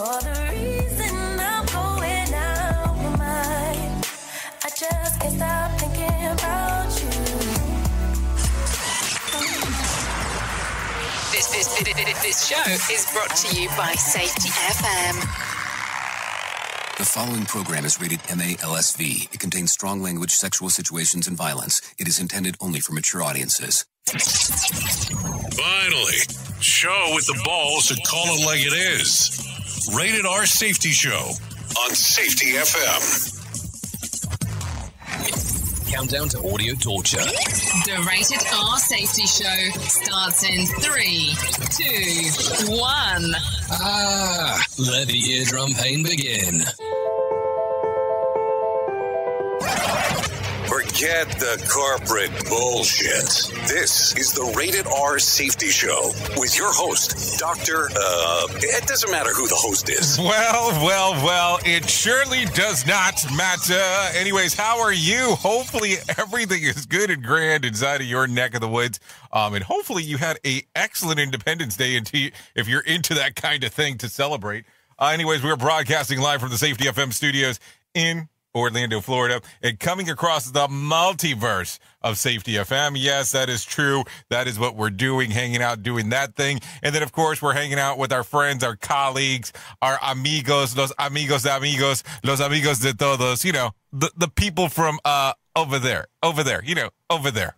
You're the reason I'm going out my mind. I just can't stop thinking about you. This, this, this, this show is brought to you by Safety FM. The following program is rated MALSV. It contains strong language, sexual situations, and violence. It is intended only for mature audiences. Finally, show with the balls to call it like it is. Rated R Safety Show on Safety FM. Countdown to audio torture. The Rated R Safety Show starts in three, two, one. Ah, let the eardrum pain begin. Forget the corporate bullshit. This is the Rated R Safety Show with your host, Dr. Uh, it doesn't matter who the host is. Well, well, well, it surely does not matter. Anyways, how are you? Hopefully everything is good and grand inside of your neck of the woods. Um, and hopefully you had a excellent Independence Day if you're into that kind of thing to celebrate. Uh, anyways, we're broadcasting live from the Safety FM studios in Orlando, Florida, and coming across the multiverse of Safety FM. Yes, that is true. That is what we're doing, hanging out, doing that thing. And then, of course, we're hanging out with our friends, our colleagues, our amigos, los amigos de amigos, los amigos de todos, you know, the, the people from uh over there, over there, you know, over there.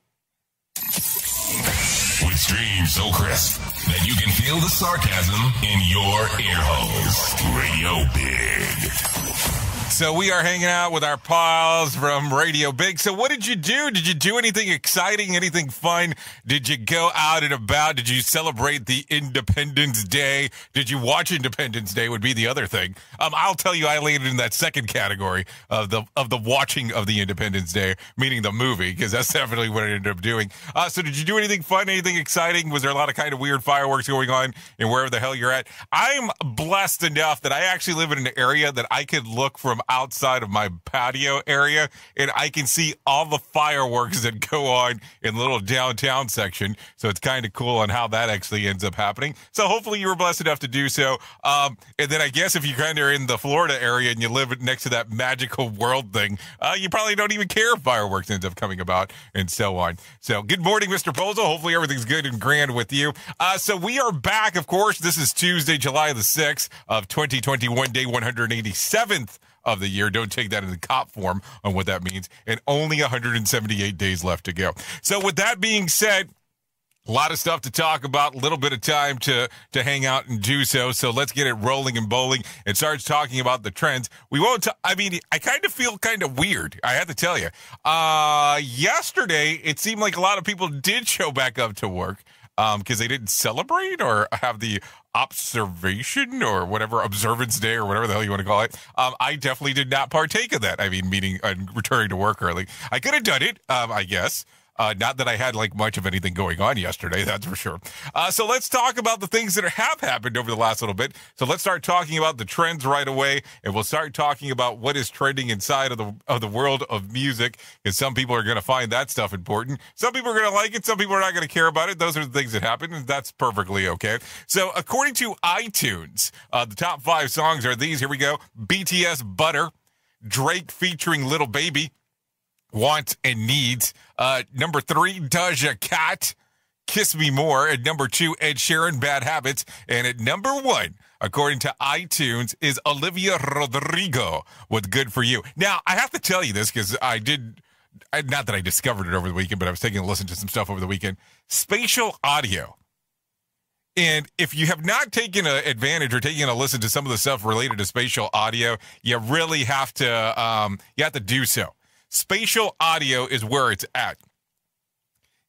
With streams so crisp that you can feel the sarcasm in your ear holes. Radio Big. So we are hanging out with our pals from Radio Big. So what did you do? Did you do anything exciting? Anything fun? Did you go out and about? Did you celebrate the Independence Day? Did you watch Independence Day? Would be the other thing. Um, I'll tell you, I landed in that second category of the of the watching of the Independence Day, meaning the movie, because that's definitely what I ended up doing. Uh, so did you do anything fun? Anything exciting? Was there a lot of kind of weird fireworks going on in wherever the hell you're at? I'm blessed enough that I actually live in an area that I could look from outside of my patio area and I can see all the fireworks that go on in little downtown section. So it's kind of cool on how that actually ends up happening. So hopefully you were blessed enough to do so. Um, and then I guess if you kind of in the Florida area and you live next to that magical world thing, uh, you probably don't even care if fireworks ends up coming about and so on. So good morning, Mr. Pozo. Hopefully everything's good and grand with you. Uh, so we are back. Of course, this is Tuesday, July the 6th of 2021, day 187th of the year. Don't take that in the cop form on what that means. And only 178 days left to go. So with that being said, a lot of stuff to talk about, a little bit of time to to hang out and do so. So let's get it rolling and bowling and start talking about the trends. We won't. T- I mean, I kind of feel kind of weird. I have to tell you. Uh, yesterday, it seemed like a lot of people did show back up to work because um, they didn't celebrate or have the observation or whatever observance day or whatever the hell you want to call it. Um, I definitely did not partake of that. I mean, meaning uh, returning to work early. I could have done it, um, I guess. Uh, not that I had like much of anything going on yesterday, that's for sure. Uh, so let's talk about the things that have happened over the last little bit. So let's start talking about the trends right away, and we'll start talking about what is trending inside of the of the world of music. Because some people are going to find that stuff important, some people are going to like it, some people are not going to care about it. Those are the things that happen, and that's perfectly okay. So according to iTunes, uh, the top five songs are these. Here we go: BTS "Butter," Drake featuring "Lil Baby." Wants and needs. Uh, number three, does Doja Cat, Kiss Me More. At number two, Ed Sheeran, Bad Habits. And at number one, according to iTunes, is Olivia Rodrigo with Good For You. Now, I have to tell you this because I did, not that I discovered it over the weekend, but I was taking a listen to some stuff over the weekend. Spatial audio. And if you have not taken a advantage or taken a listen to some of the stuff related to spatial audio, you really have to um, you have to do so spatial audio is where it's at.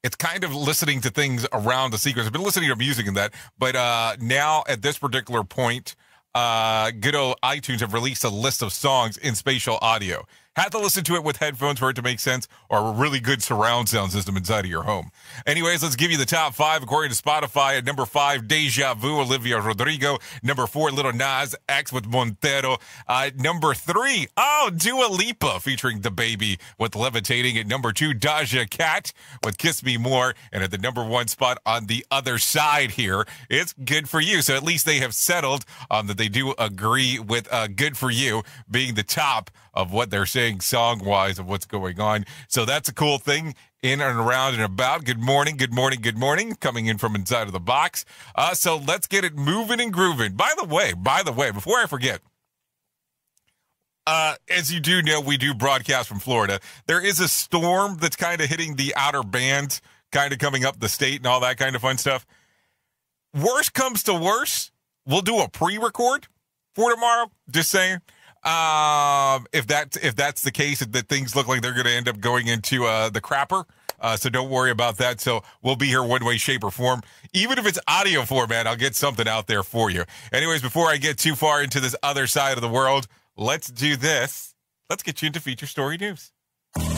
It's kind of listening to things around the sequence. I've been listening to music in that, but uh, now at this particular point, uh, good old iTunes have released a list of songs in spatial audio. Have to listen to it with headphones for it to make sense or a really good surround sound system inside of your home. Anyways, let's give you the top five according to Spotify. At number five, Deja Vu, Olivia Rodrigo. Number four, Lil Nas X with Montero. Uh, number three, oh, Dua Lipa featuring DaBaby with Levitating. At number two, Doja Cat with Kiss Me More. And at the number one spot on the other side here, it's Good For You. So at least they have settled on that they do agree with uh, Good For You being the top of what they're saying song wise of what's going on. So that's a cool thing in and around and about. Good morning, good morning, good morning, coming in from inside of the box. Uh, so let's get it moving and grooving. By the way, by the way, before I forget, uh, as you do know, we do broadcast from Florida. There is a storm that's kind of hitting the outer bands, kind of coming up the state and all that kind of fun stuff. Worst comes to worst, we'll do a pre-record for tomorrow. Just saying. Um, if that if that's the case, that things look like they're going to end up going into uh, the crapper. Uh, so don't worry about that. So we'll be here one way, shape, or form. Even if it's audio format, I'll get something out there for you. Anyways, before I get too far into this other side of the world, let's do this. Let's get you into feature story news.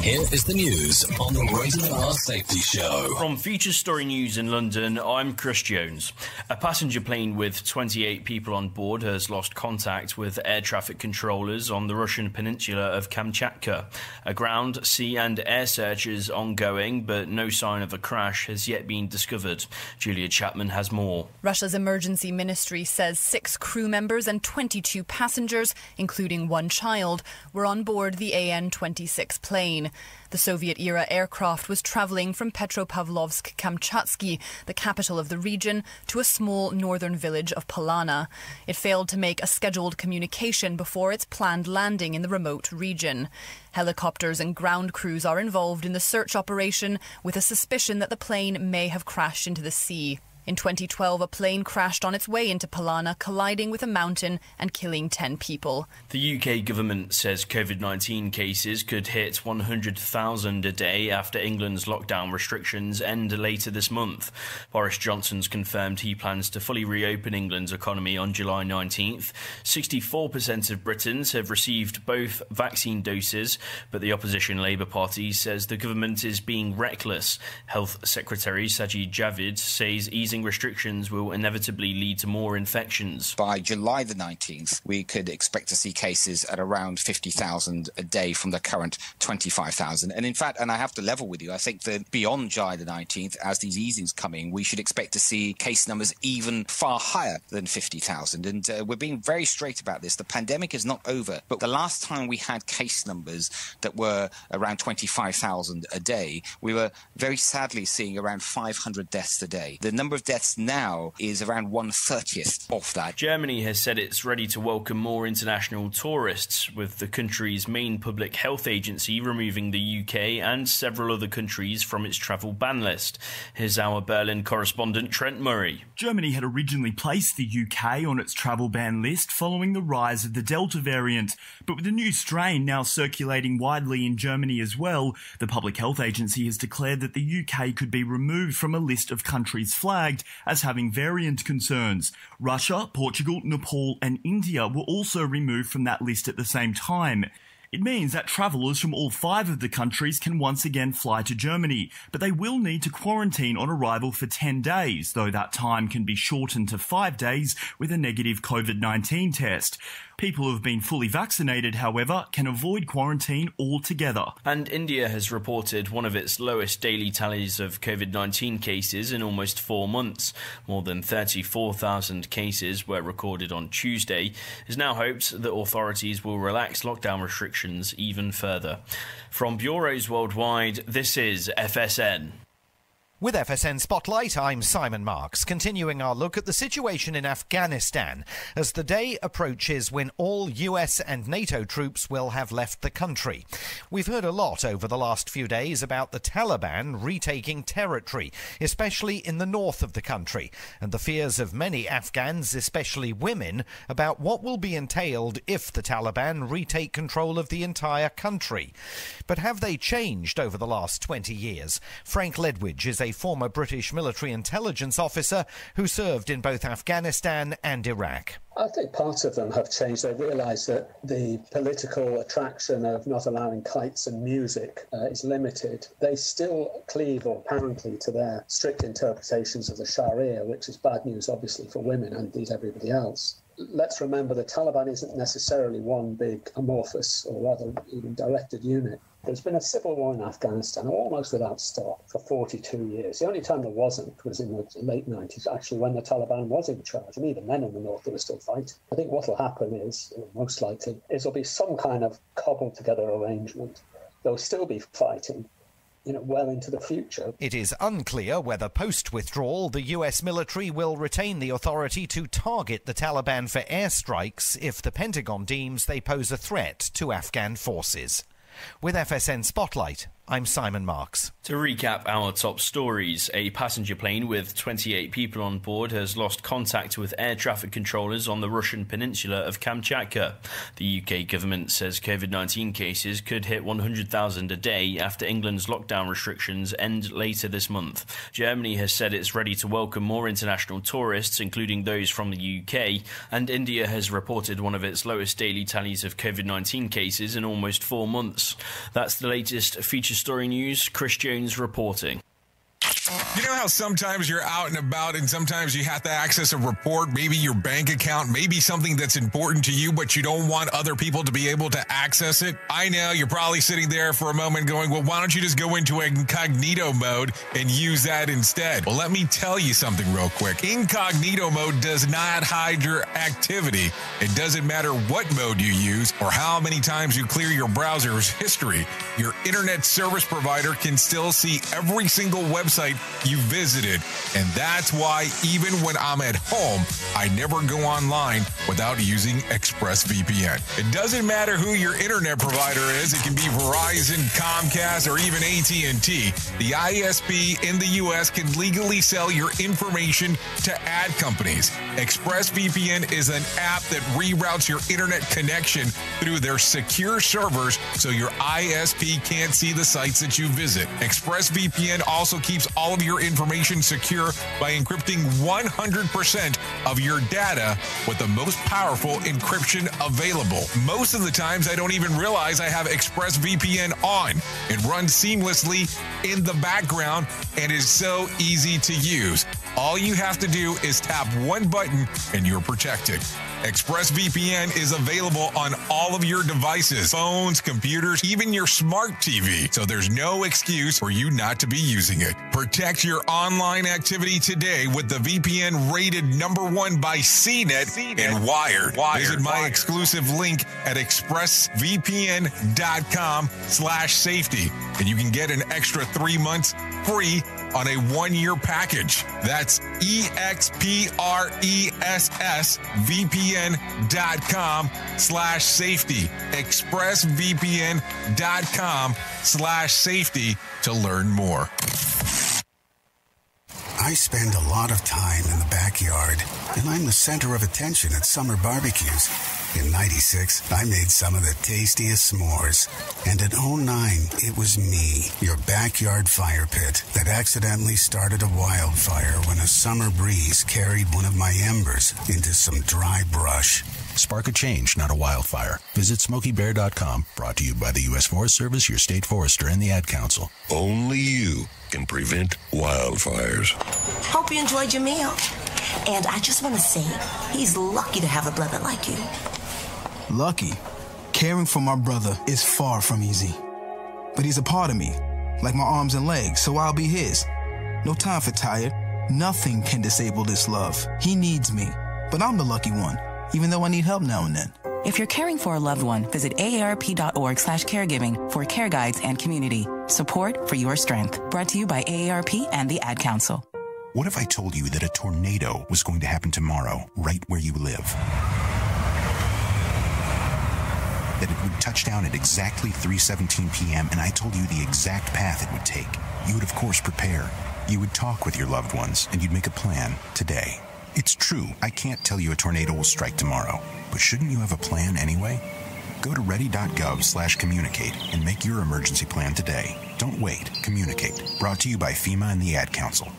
Here is the news on the Rated R Safety Show. From Feature Story News in London, I'm Chris Jones. A passenger plane with 28 people on board has lost contact with air traffic controllers on the Russian peninsula of Kamchatka. A ground, sea, and air search is ongoing, but no sign of a crash has yet been discovered. Julia Chapman has more. Russia's emergency ministry says six crew members and 22 passengers, including one child, were on board the AN 26 plane. The Soviet era aircraft was traveling from Petropavlovsk Kamchatsky, the capital of the region, to a small northern village of Palana. It failed to make a scheduled communication before its planned landing in the remote region. Helicopters and ground crews are involved in the search operation with a suspicion that the plane may have crashed into the sea. In 2012, a plane crashed on its way into Palana, colliding with a mountain and killing 10 people. The UK government says COVID 19 cases could hit 100,000 a day after England's lockdown restrictions end later this month. Boris Johnson's confirmed he plans to fully reopen England's economy on July 19th. 64% of Britons have received both vaccine doses, but the opposition Labour Party says the government is being reckless. Health Secretary Sajid Javid says easing restrictions will inevitably lead to more infections. By July the 19th, we could expect to see cases at around 50,000 a day from the current 25,000. And in fact, and I have to level with you, I think that beyond July the 19th, as these easings come in, we should expect to see case numbers even far higher than 50,000. And uh, we're being very straight about this. The pandemic is not over, but the last time we had case numbers that were around 25,000 a day, we were very sadly seeing around 500 deaths a day. The number of deaths now is around one thirtieth of that. Germany has said it's ready to welcome more international tourists, with the country's main public health agency removing the UK and several other countries from its travel ban list. Here's our Berlin correspondent Trent Murray. Germany had originally placed the UK on its travel ban list following the rise of the Delta variant, but with the new strain now circulating widely in Germany as well, the Public Health Agency has declared that the UK could be removed from a list of countries flagged as having variant concerns. Russia, Portugal, Nepal, and India were also removed from that list at the same time. It means that travellers from all five of the countries can once again fly to Germany, but they will need to quarantine on arrival for 10 days, though that time can be shortened to five days with a negative COVID 19 test. People who have been fully vaccinated, however, can avoid quarantine altogether. And India has reported one of its lowest daily tallies of COVID 19 cases in almost four months. More than 34,000 cases were recorded on Tuesday. It is now hoped that authorities will relax lockdown restrictions even further. From bureaus worldwide, this is FSN. With FSN Spotlight, I'm Simon Marks, continuing our look at the situation in Afghanistan as the day approaches when all US and NATO troops will have left the country. We've heard a lot over the last few days about the Taliban retaking territory, especially in the north of the country, and the fears of many Afghans, especially women, about what will be entailed if the Taliban retake control of the entire country. But have they changed over the last 20 years? Frank Ledwidge is a former British military intelligence officer who served in both Afghanistan and Iraq. I think part of them have changed. They realise that the political attraction of not allowing kites and music uh, is limited. They still cleave, apparently, to their strict interpretations of the Sharia, which is bad news, obviously, for women and indeed everybody else. Let's remember the Taliban isn't necessarily one big amorphous or rather even directed unit. There's been a civil war in Afghanistan almost without stop for 42 years. The only time there wasn't was in the late 90s, actually, when the Taliban was in charge. And even then in the north, they were still fighting. I think what will happen is, uh, most likely, is there'll be some kind of cobbled together arrangement. They'll still be fighting, you know, well into the future. It is unclear whether post withdrawal the US military will retain the authority to target the Taliban for airstrikes if the Pentagon deems they pose a threat to Afghan forces. With FSN Spotlight, I'm Simon Marks. To recap our top stories, a passenger plane with 28 people on board has lost contact with air traffic controllers on the Russian peninsula of Kamchatka. The UK government says COVID 19 cases could hit 100,000 a day after England's lockdown restrictions end later this month. Germany has said it's ready to welcome more international tourists, including those from the UK, and India has reported one of its lowest daily tallies of COVID 19 cases in almost four months. That's the latest feature Story News, Chris Jones reporting. You know how sometimes you're out and about and sometimes you have to access a report, maybe your bank account, maybe something that's important to you, but you don't want other people to be able to access it? I know you're probably sitting there for a moment going, well, why don't you just go into incognito mode and use that instead? Well, let me tell you something real quick. Incognito mode does not hide your activity. It doesn't matter what mode you use or how many times you clear your browser's history. Your internet service provider can still see every single website you visited. And that's why even when I'm at home, I never go online without using ExpressVPN. It doesn't matter who your internet provider is. It can be Verizon, Comcast, or even AT&T. The ISP in the US can legally sell your information to ad companies. ExpressVPN is an app that reroutes your internet connection through their secure servers so your ISP can't see the sites that you visit. ExpressVPN also keeps all of your information secure by encrypting 100% of your data with the most powerful encryption available. Most of the times, I don't even realize I have ExpressVPN on. It runs seamlessly in the background and is so easy to use. All you have to do is tap one button and you're protected. ExpressVPN is available on all of your devices, phones, computers, even your smart TV. So there's no excuse for you not to be using it. Protect your online activity today with the VPN rated number one by CNET, CNET. and Wired. Wired. Visit my Wired. exclusive link at expressvpn.com slash safety. And you can get an extra three months free on a one-year package. That's E-X-P-R-E-S-S-V-P-N.com slash safety. ExpressVPN.com slash safety to learn more. I spend a lot of time in the backyard, and I'm the center of attention at summer barbecues. In 96, I made some of the tastiest s'mores. And in 09, it was me, your backyard fire pit, that accidentally started a wildfire when a summer breeze carried one of my embers into some dry brush. Spark a change, not a wildfire. Visit SmokeyBear.com, brought to you by the U.S. Forest Service, your state forester, and the Ad Council. Only you can prevent wildfires. Hope you enjoyed your meal. And I just want to say, he's lucky to have a brother like you. Lucky. Caring for my brother is far from easy. But he's a part of me, like my arms and legs, so I'll be his. No time for tired. Nothing can disable this love. He needs me, but I'm the lucky one, even though I need help now and then. If you're caring for a loved one, visit aarp.org slash caregiving for care guides and community. Support for your strength. Brought to you by AARP and the Ad Council. What if I told you that a tornado was going to happen tomorrow, right where you live? that it would touch down at exactly 3:17 p.m. and I told you the exact path it would take. You would of course prepare. You would talk with your loved ones and you'd make a plan today. It's true, I can't tell you a tornado will strike tomorrow, but shouldn't you have a plan anyway? Go to ready.gov slash communicate and make your emergency plan today. Don't wait. Communicate. Brought to you by FEMA and the Ad Council.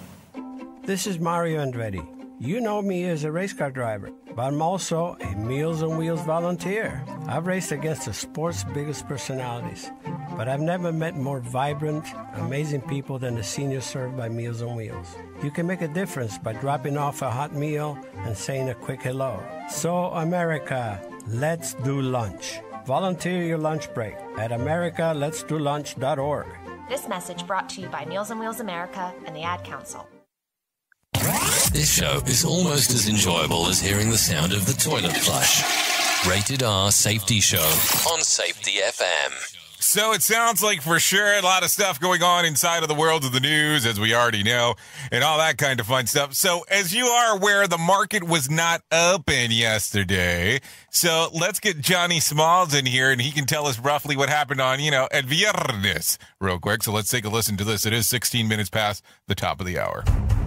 This is Mario Andretti. You know me as a race car driver, but I'm also a Meals on Wheels volunteer. I've raced against the sport's biggest personalities, but I've never met more vibrant, amazing people than the seniors served by Meals on Wheels. You can make a difference by dropping off a hot meal and saying a quick hello. So, America, let's do lunch. Volunteer your lunch break at americaletsdolunch.org. This message brought to you by Meals on Wheels America and the Ad Council. This show is almost as enjoyable as hearing the sound of the toilet flush. Rated R Safety Show on Safety FM. So it sounds like for sure a lot of stuff going on inside of the world of the news, as we already know, and all that kind of fun stuff. So as you are aware, the market was not open yesterday. So let's get Johnny Smalls in here and he can tell us roughly what happened on, you know, at Viernes real quick. So let's take a listen to this. It is 16 minutes past the top of the hour.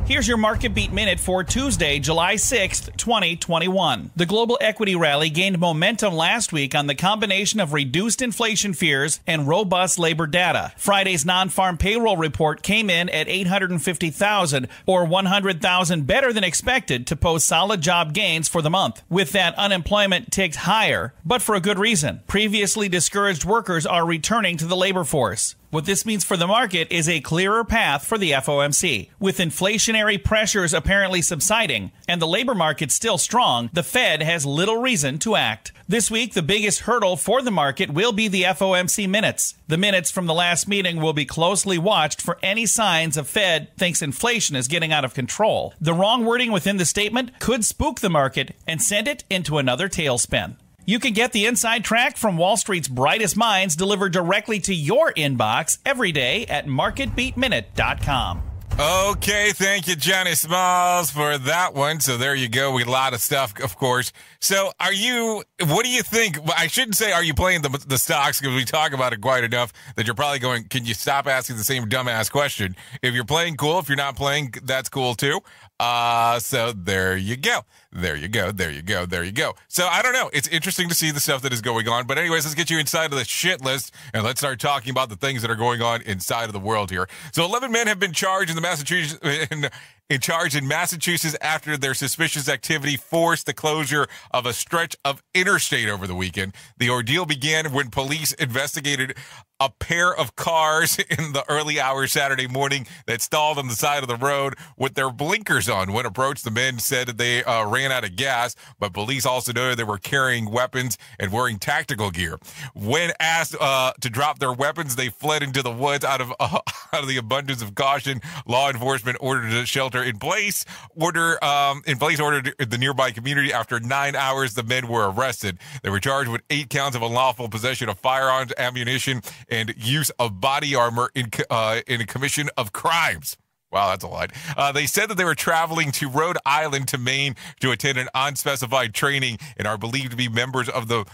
Here's your market beat minute for Tuesday, July 6th, 2021. The global equity rally gained momentum last week on the combination of reduced inflation fears and robust labor data. Friday's non-farm payroll report came in at 850,000 or 100,000 better than expected to post solid job gains for the month. With that unemployment ticked higher, but for a good reason. Previously discouraged workers are returning to the labor force. What this means for the market is a clearer path for the FOMC. With inflationary pressures apparently subsiding and the labor market still strong, the Fed has little reason to act. This week, the biggest hurdle for the market will be the FOMC minutes. The minutes from the last meeting will be closely watched for any signs of Fed thinks inflation is getting out of control. The wrong wording within the statement could spook the market and send it into another tailspin. You can get the inside track from Wall Street's brightest minds delivered directly to your inbox every day at marketbeatminute.com. Okay, thank you, Johnny Smalls, for that one. So there you go. We a lot of stuff, of course. So are you? What do you think? I shouldn't say are you playing the the stocks because we talk about it quite enough that you're probably going. Can you stop asking the same dumbass question? If you're playing, cool. If you're not playing, that's cool too. Uh, so there you go. There you go. There you go. There you go. So I don't know. It's interesting to see the stuff that is going on. But anyways, let's get you inside of the shit list and let's start talking about the things that are going on inside of the world here. So 11 men have been charged in the Massachusetts in charge in Massachusetts after their suspicious activity forced the closure of a stretch of interstate over the weekend. The ordeal began when police investigated a pair of cars in the early hours Saturday morning that stalled on the side of the road with their blinkers on. When approached, the men said they uh, ran out of gas, but police also noted they were carrying weapons and wearing tactical gear. When asked uh, to drop their weapons, they fled into the woods out of uh, out of the abundance of caution. Law enforcement ordered a shelter in place. Order um, in place ordered the nearby community. After nine hours, the men were arrested. They were charged with eight counts of unlawful possession of firearms, ammunition and use of body armor in uh, in a commission of crimes. Wow, that's a lot. Uh, they said that they were traveling to Rhode Island to Maine to attend an unspecified training and are believed to be members of the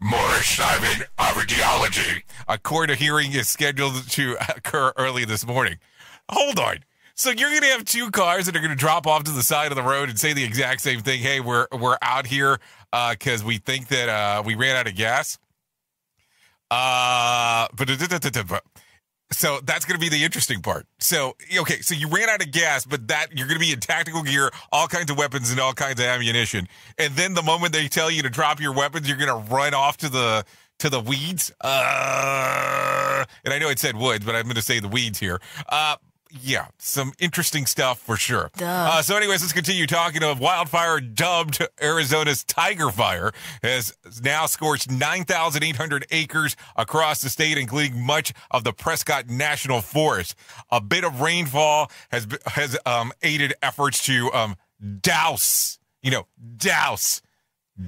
Morris Simon of Radiology. A court hearing is scheduled to occur early this morning. Hold on. So you're going to have two cars that are going to drop off to the side of the road and say the exact same thing. Hey, we're we're out here because uh, we think that uh, we ran out of gas. Uh, so that's going to be the interesting part. So okay, so you ran out of gas, but that you're going to be in tactical gear, all kinds of weapons and all kinds of ammunition, and then the moment they tell you to drop your weapons, you're going to run off to the to the weeds. Uh, and I know it said woods, but I'm going to say the weeds here. Uh, yeah, some interesting stuff for sure. Uh, so, anyways, let's continue talking of wildfire dubbed Arizona's Tiger Fire has now scorched 9,800 acres across the state, including much of the Prescott National Forest. A bit of rainfall has has um, aided efforts to um, douse, you know, douse,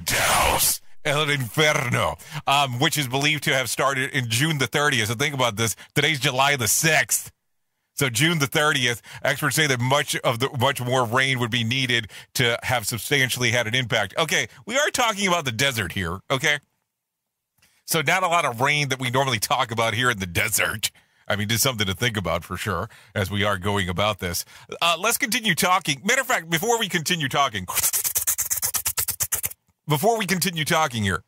douse. El Inferno, um, which is believed to have started in June the 30th. So think about this. Today's July the 6th. So June the 30th, experts say that much of the much more rain would be needed to have substantially had an impact. Okay, we are talking about the desert here, okay? So not a lot of rain that we normally talk about here in the desert. I mean, just something to think about for sure as we are going about this. Uh, let's continue talking. Matter of fact, before we continue talking, before we continue talking here,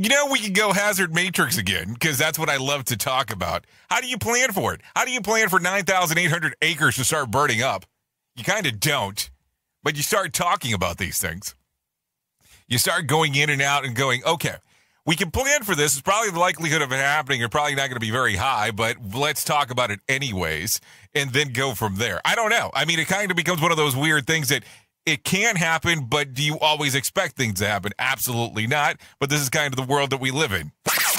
You know, we can go hazard matrix again because that's what I love to talk about. How do you plan for it? How do you plan for 9,800 acres to start burning up? You kind of don't, but you start talking about these things. You start going in and out and going, okay, we can plan for this. It's probably the likelihood of it happening You're probably not going to be very high, but let's talk about it anyways and then go from there. I don't know. I mean, it kind of becomes one of those weird things that it can happen, but do you always expect things to happen? Absolutely not. But this is kind of the world that we live in.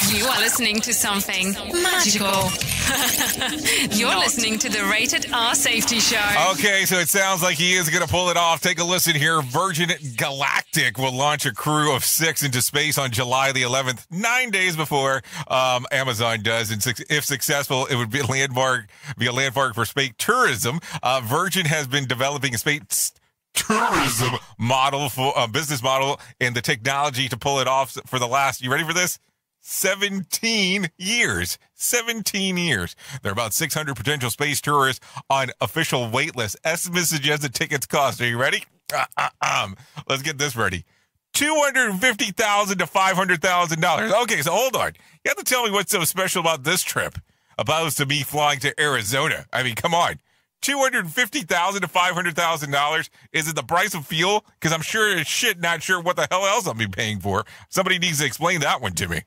You are listening to something magical. You're Not. listening to the Rated R Safety Show. Okay, so it sounds like he is going to pull it off. Take a listen here. Virgin Galactic will launch a crew of six into space on July the 11th, nine days before um, Amazon does. And if successful, it would be a landmark, be a landmark for space tourism. Uh, Virgin has been developing a space tourism model for a business model and the technology to pull it off for the last. You ready for this? 17 years. 17 years. There are about 600 potential space tourists on official wait list. Estimates suggest the tickets cost. Are you ready? Uh, uh, um, let's get this ready. 250,000 to $500,000. Okay, so hold on. You have to tell me what's so special about this trip opposed to me flying to Arizona. I mean, come on. 250,000 to $500,000. Is it the price of fuel? Because I'm sure as shit not sure what the hell else I'll be paying for. Somebody needs to explain that one to me.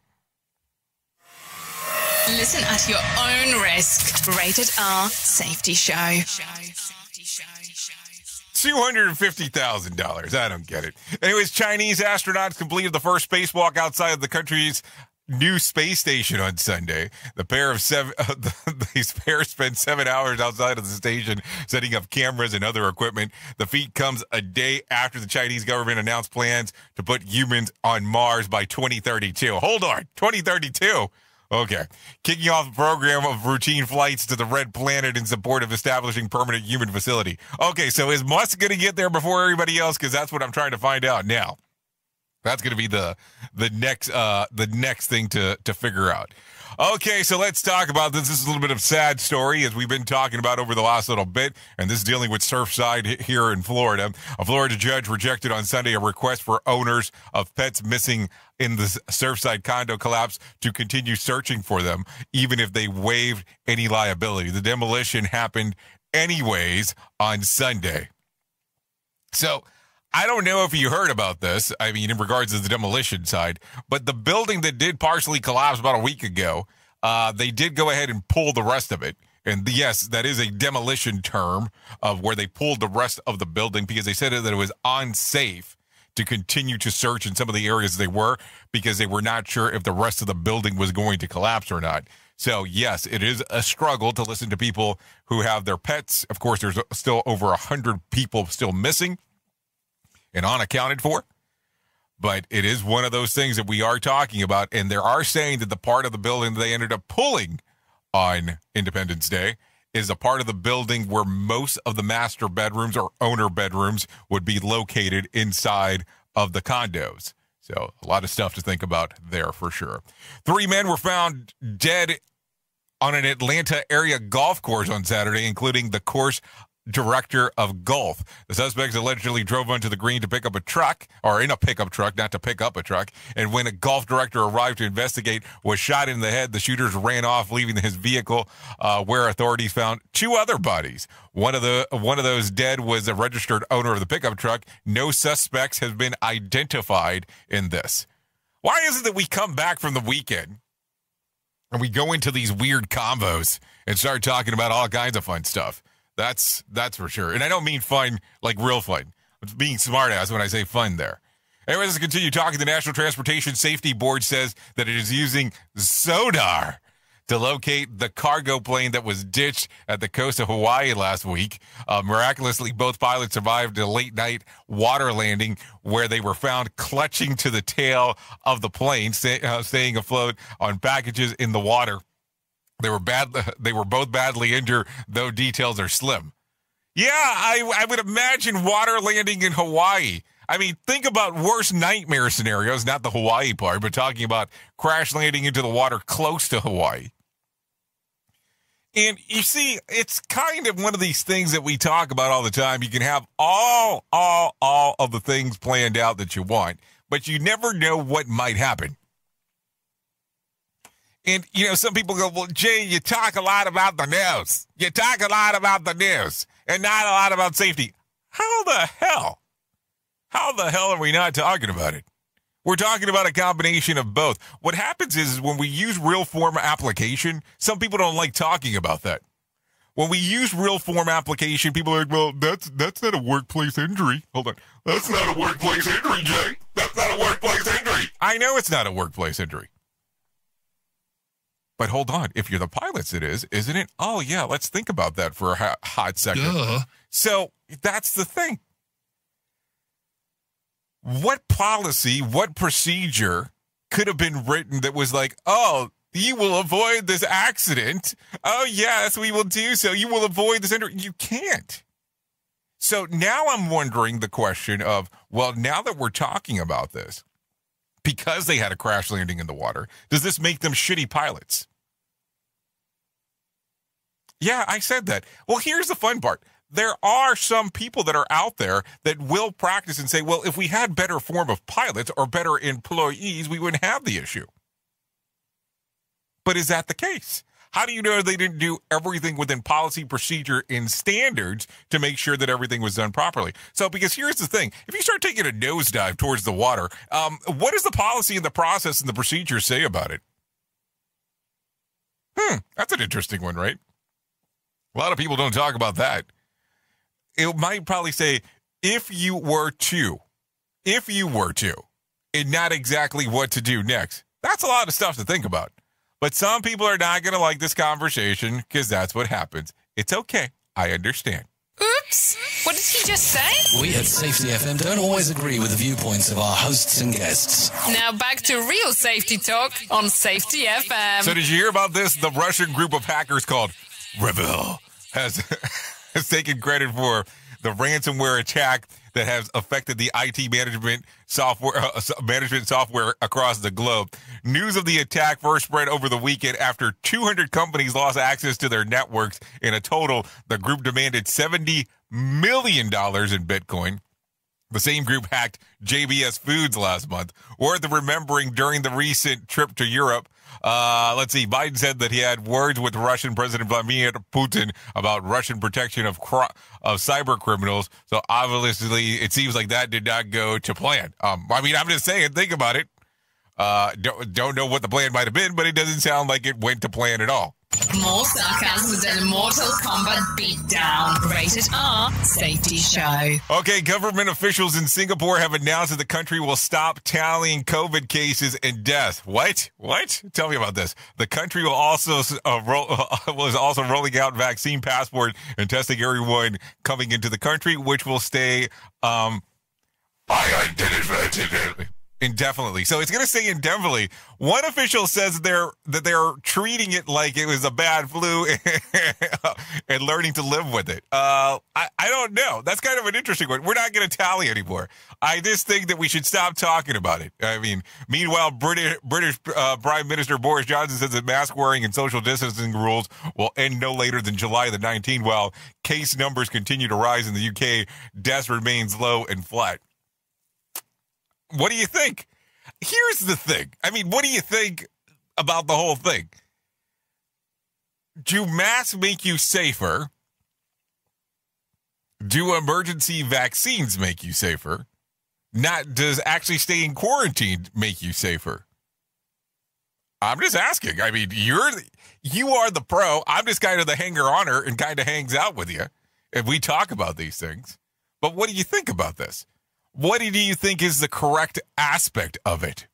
Listen at your own risk. Rated R Safety Show. $250,000. I don't get it. Anyways, Chinese astronauts completed the first spacewalk outside of the country's new space station on Sunday. The pair of seven, uh, these pair spent seven hours outside of the station setting up cameras and other equipment. The feat comes a day after the Chinese government announced plans to put humans on Mars by 2032. Hold on, 2032. Okay. Kicking off the program of routine flights to the Red Planet in support of establishing permanent human facility. Okay, so is Musk going to get there before everybody else? Because that's what I'm trying to find out now. That's going to be the the next uh the next thing to to figure out. Okay, so let's talk about this. This is a little bit of sad story as we've been talking about over the last little bit, and this is dealing with Surfside here in Florida. A Florida judge rejected on Sunday a request for owners of pets missing in the Surfside condo collapse to continue searching for them, even if they waived any liability. The demolition happened anyways on Sunday. So I don't know if you heard about this. I mean, in regards to the demolition side, but the building that did partially collapse about a week ago, uh, they did go ahead and pull the rest of it. And yes, that is a demolition term of where they pulled the rest of the building because they said that it was unsafe to continue to search in some of the areas they were because they were not sure if the rest of the building was going to collapse or not. So yes, it is a struggle to listen to people who have their pets. Of course, there's still over a hundred people still missing and unaccounted for. But it is one of those things that we are talking about. And there are saying that the part of the building they ended up pulling on Independence Day is a part of the building where most of the master bedrooms or owner bedrooms would be located inside of the condos. So a lot of stuff to think about there for sure. Three men were found dead on an Atlanta area golf course on Saturday, including the course director of golf. The suspects allegedly drove onto the green to pick up a truck, or in a pickup truck, not to pick up a truck. And when a golf director arrived to investigate, was shot in the head. The shooters ran off, leaving his vehicle, uh, where authorities found two other bodies. One of the one of those dead was a registered owner of the pickup truck. No suspects have been identified in this. Why is it that we come back from the weekend and we go into these weird combos and start talking about all kinds of fun stuff? That's that's for sure. And I don't mean fun like real fun. It's being smart ass when I say fun there. Anyways, let's continue talking. The National Transportation Safety Board says that it is using sonar to locate the cargo plane that was ditched at the coast of Hawaii last week. Uh, miraculously, both pilots survived a late night water landing where they were found clutching to the tail of the plane, stay, uh, staying afloat on packages in the water. They were bad. They were both badly injured, though details are slim. Yeah, I, I would imagine water landing in Hawaii. I mean, think about worst nightmare scenarios, not the Hawaii part, but talking about crash landing into the water close to Hawaii. And you see, it's kind of one of these things that we talk about all the time. You can have all, all, all of the things planned out that you want, but you never know what might happen. And, you know, some people go, well, Jay, you talk a lot about the news. You talk a lot about the news and not a lot about safety. How the hell? How the hell are we not talking about it? We're talking about a combination of both. What happens is when we use real form application, some people don't like talking about that. When we use real form application, people are like, well, that's that's not a workplace injury. Hold on. That's not a workplace injury, Jay. That's not a workplace injury. I know it's not a workplace injury. But hold on. If you're the pilots, it is, isn't it? Oh, yeah. Let's think about that for a hot, second. Duh. So that's the thing. What policy, what procedure could have been written that was like, oh, you will avoid this accident. Oh, yes, we will do so. You will avoid this. Inter-. You can't. So now I'm wondering the question of, well, now that we're talking about this, because they had a crash landing in the water, does this make them shitty pilots? Yeah, I said that. Well, here's the fun part. There are some people that are out there that will practice and say, well, if we had better form of pilots or better employees, we wouldn't have the issue. But is that the case? How do you know they didn't do everything within policy, procedure, and standards to make sure that everything was done properly? So, because here's the thing if you start taking a nosedive towards the water, um, what does the policy and the process and the procedure say about it? Hmm, that's an interesting one, right? A lot of people don't talk about that. It might probably say, if you were to, if you were to, and not exactly what to do next. That's a lot of stuff to think about. But some people are not going to like this conversation because that's what happens. It's okay. I understand. Oops. What did he just say? We at Safety FM don't always agree with the viewpoints of our hosts and guests. Now back to real safety talk on Safety FM. So, did you hear about this? The Russian group of hackers called Revil has, has taken credit for the ransomware attack that has affected the IT management software uh, management software across the globe. News of the attack first spread over the weekend after 200 companies lost access to their networks. In a total, the group demanded 70 million dollars in Bitcoin. The same group hacked JBS Foods last month. Worth remembering during the recent trip to Europe, uh, let's see. Biden said that he had words with Russian President Vladimir Putin about Russian protection of of cyber criminals. So obviously, it seems like that did not go to plan. Um, I mean, I'm just saying. Think about it. Uh, don't don't know what the plan might have been, but it doesn't sound like it went to plan at all. More sarcasm than Mortal Kombat Beatdown. Rated R Safety Show. Okay, government officials in Singapore have announced that the country will stop tallying COVID cases and deaths. What? What? Tell me about this. The country will also uh, roll, uh, was also rolling out vaccine passport and testing everyone coming into the country, which will stay. Um, I identify indefinitely. So it's going to say indefinitely. One official says they're that they're treating it like it was a bad flu and learning to live with it. Uh, I I don't know. That's kind of an interesting one. We're not going to tally anymore. I just think that we should stop talking about it. I mean, meanwhile, British British uh, Prime Minister Boris Johnson says that mask wearing and social distancing rules will end no later than July the 19th. While case numbers continue to rise in the UK, deaths remains low and flat. What do you think? Here's the thing. I mean, what do you think about the whole thing? Do masks make you safer? Do emergency vaccines make you safer? Not does actually staying quarantined make you safer? I'm just asking. I mean, you're you are the pro. I'm just kind of the hanger oner and kind of hangs out with you, and we talk about these things. But what do you think about this? What do you think is the correct aspect of it?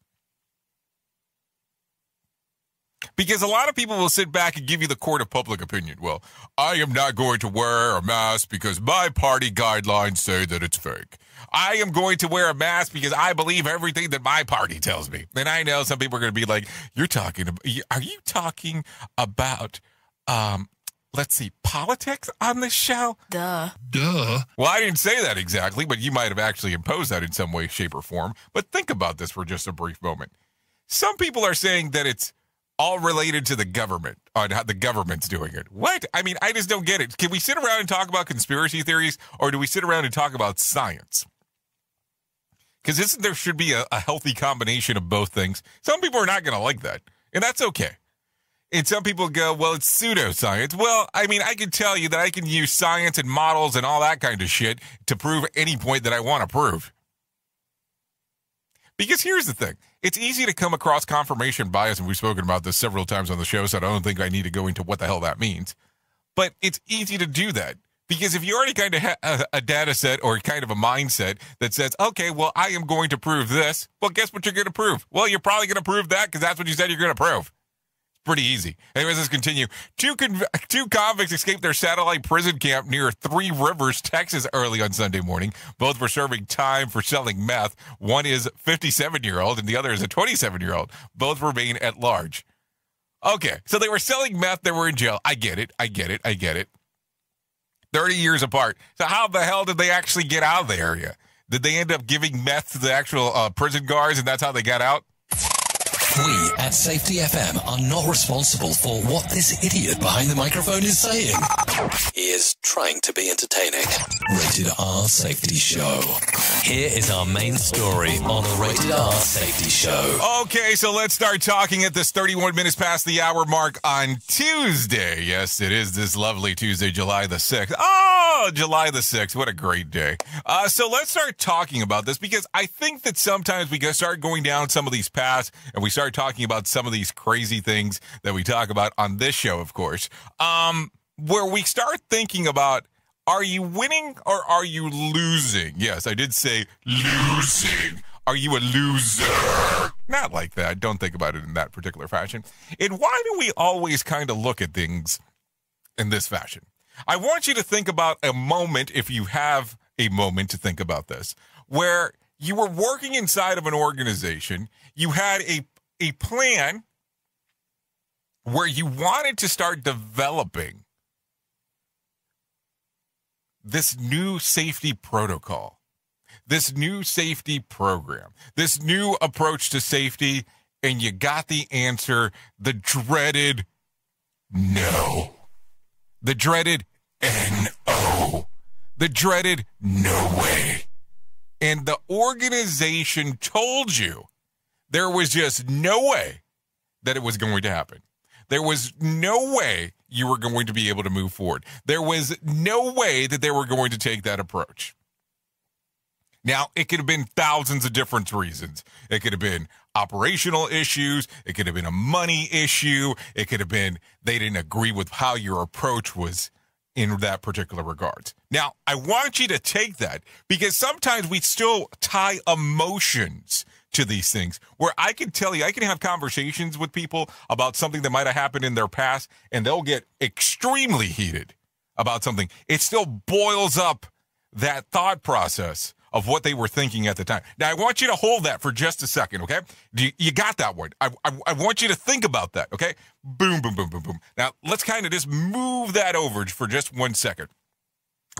Because a lot of people will sit back and give you the court of public opinion. Well, I am not going to wear a mask because my party guidelines say that it's fake. I am going to wear a mask because I believe everything that my party tells me. And I know some people are going to be like, "You're talking? Are you talking about um, let's see, politics on this show? Duh. Duh. Well, I didn't say that exactly, but you might have actually imposed that in some way, shape, or form. But think about this for just a brief moment. Some people are saying that it's all related to the government on how the government's doing it. What? I mean, I just don't get it. Can we sit around and talk about conspiracy theories, or do we sit around and talk about science? Because isn't there should be a, a healthy combination of both things? Some people are not going to like that, and that's okay. And some people go, well, it's pseudoscience. Well, I mean, I can tell you that I can use science and models and all that kind of shit to prove any point that I want to prove. Because here's the thing it's easy to come across confirmation bias, and we've spoken about this several times on the show, so I don't think I need to go into what the hell that means. But it's easy to do that because if you already kind of have a, a data set or kind of a mindset that says, okay, well, I am going to prove this, well, guess what you're going to prove? Well, you're probably going to prove that because that's what you said you're going to prove pretty easy. Anyways, let's continue. Two conv- two convicts escaped their satellite prison camp near Three Rivers, Texas, early on Sunday morning. Both were serving time for selling meth. One is 57 year old, and the other is a 27 year old. Both remain at large. Okay, so they were selling meth. They were in jail. I get it. I get it. I get it. 30 years apart. So how the hell did they actually get out of the area? Did they end up giving meth to the actual uh, prison guards, and that's how they got out? We at Safety FM are not responsible for what this idiot behind the microphone is saying. He is trying to be entertaining. Rated R Safety Show. Here is our main story on the Rated R Safety Show. Okay, so let's start talking at this 31 minutes past the hour mark on Tuesday. Yes, it is this lovely Tuesday, July the 6th. Oh, July the 6th. What a great day. Uh, so let's start talking about this because I think that sometimes we start going down some of these paths and we start talking about some of these crazy things that we talk about on this show, of course, um, where we start thinking about are you winning or are you losing? Yes, I did say losing. Are you a loser? Not like that. Don't think about it in that particular fashion. And why do we always kind of look at things in this fashion? I want you to think about a moment, if you have a moment to think about this, where you were working inside of an organization, you had a, a plan where you wanted to start developing this new safety protocol, this new safety program, this new approach to safety, and you got the answer the dreaded no. The dreaded no. The dreaded no way. And the organization told you there was just no way that it was going to happen. There was no way you were going to be able to move forward. There was no way that they were going to take that approach. Now, it could have been thousands of different reasons. It could have been operational issues. It could have been a money issue. It could have been they didn't agree with how your approach was in that particular regard. Now, I want you to take that because sometimes we still tie emotions to these things where I can tell you, I can have conversations with people about something that might have happened in their past and they'll get extremely heated about something. It still boils up that thought process of what they were thinking at the time. Now, I want you to hold that for just a second, okay? You, you, got that one. I, I, I, want you to think about that, okay? Boom, boom, boom, boom, boom. Now, let's kind of just move that over for just one second.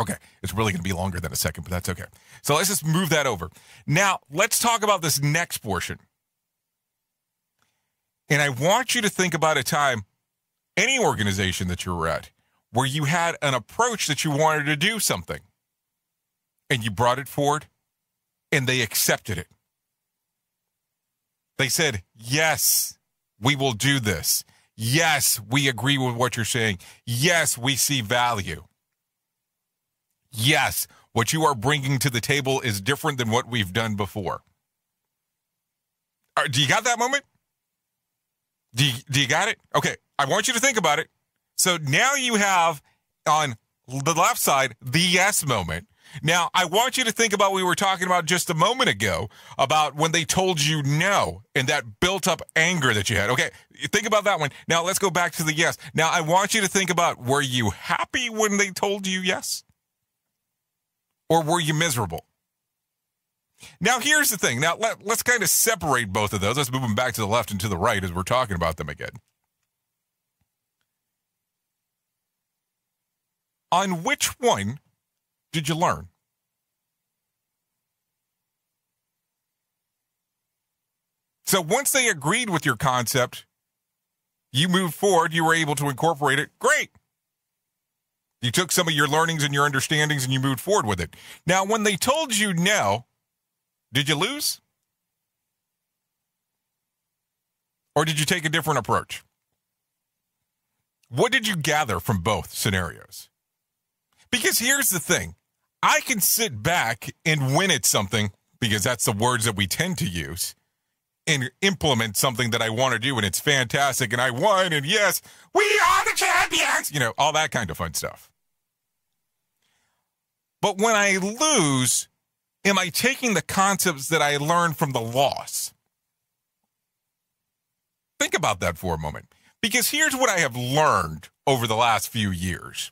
Okay, it's really going to be longer than a second, but that's okay. So let's just move that over. Now, let's talk about this next portion. And I want you to think about a time, any organization that you were at, where you had an approach that you wanted to do something and you brought it forward and they accepted it. They said, Yes, we will do this. Yes, we agree with what you're saying. Yes, we see value. Yes, what you are bringing to the table is different than what we've done before. do you got that moment? Do you, do you got it? Okay, I want you to think about it. So now you have on the left side the yes moment now, I want you to think about we were talking about just a moment ago about when they told you no and that built up anger that you had. Okay, think about that one. Now, let's go back to the yes. Now, I want you to think about were you happy when they told you yes? Or were you miserable? Now, here's the thing. Now, let, let's kind of separate both of those. Let's move them back to the left and to the right as we're talking about them again. On which one did you learn? So once they agreed with your concept, you moved forward, you were able to incorporate it. Great. You took some of your learnings and your understandings and you moved forward with it. Now, when they told you no, did you lose? Or did you take a different approach? What did you gather from both scenarios? Because here's the thing I can sit back and win at something because that's the words that we tend to use and implement something that I want to do and it's fantastic and I won and yes, we are the champions, you know, all that kind of fun stuff. But when I lose, am I taking the concepts that I learned from the loss? Think about that for a moment. Because here's what I have learned over the last few years.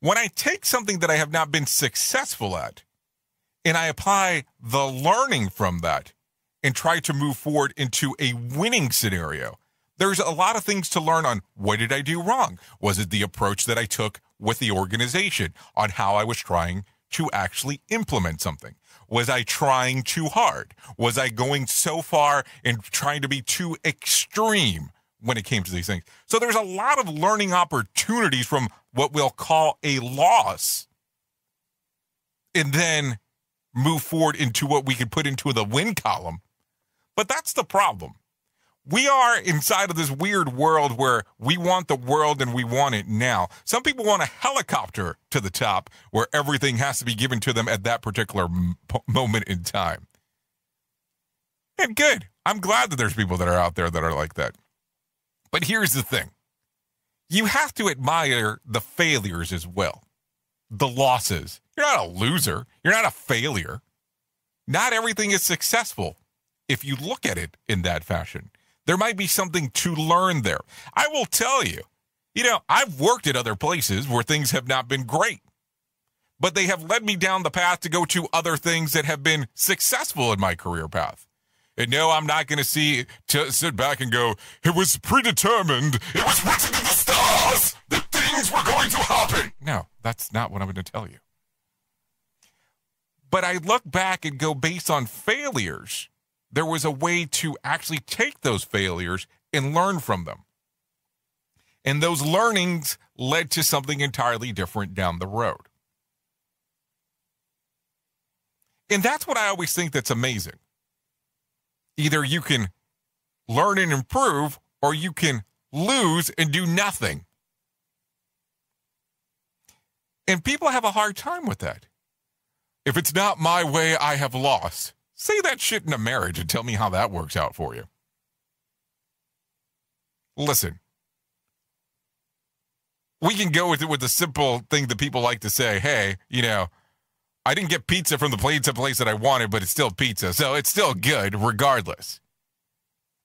When I take something that I have not been successful at and I apply the learning from that and try to move forward into a winning scenario, there's a lot of things to learn on what did I do wrong? Was it the approach that I took with the organization on how I was trying to actually implement something? Was I trying too hard? Was I going so far and trying to be too extreme when it came to these things? So there's a lot of learning opportunities from what we'll call a loss. And then move forward into what we could put into the win column. But that's the problem. We are inside of this weird world where we want the world and we want it now. Some people want a helicopter to the top where everything has to be given to them at that particular m- moment in time. And good. I'm glad that there's people that are out there that are like that. But here's the thing you have to admire the failures as well, the losses. You're not a loser, you're not a failure. Not everything is successful if you look at it in that fashion. There might be something to learn there. I will tell you, you know, I've worked at other places where things have not been great, but they have led me down the path to go to other things that have been successful in my career path. And no, I'm not going to see to sit back and go, it was predetermined, it was written in the stars that things were going to happen. No, that's not what I'm going to tell you. But I look back and go based on failures there was a way to actually take those failures and learn from them. And those learnings led to something entirely different down the road. And that's what I always think that's amazing. Either you can learn and improve, or you can lose and do nothing. And people have a hard time with that. If it's not my way, I have lost. Say that shit in a marriage and tell me how that works out for you. Listen, we can go with it with the simple thing that people like to say hey, you know, I didn't get pizza from the pizza place that I wanted, but it's still pizza. So it's still good regardless.